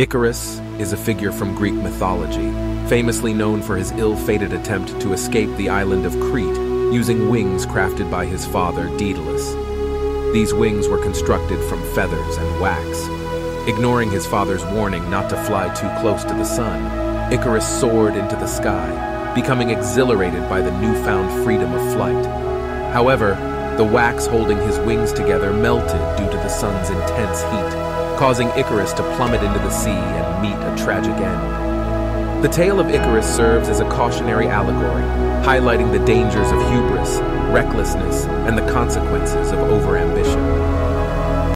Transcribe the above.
Icarus is a figure from Greek mythology, famously known for his ill-fated attempt to escape the island of Crete using wings crafted by his father, Daedalus. These wings were constructed from feathers and wax. Ignoring his father's warning not to fly too close to the sun, Icarus soared into the sky, becoming exhilarated by the newfound freedom of flight. However, the wax holding his wings together melted due to the sun's intense heat, causing Icarus to plummet into the sea and meet a tragic end. The tale of Icarus serves as a cautionary allegory, highlighting the dangers of hubris, recklessness, and the consequences of overambition.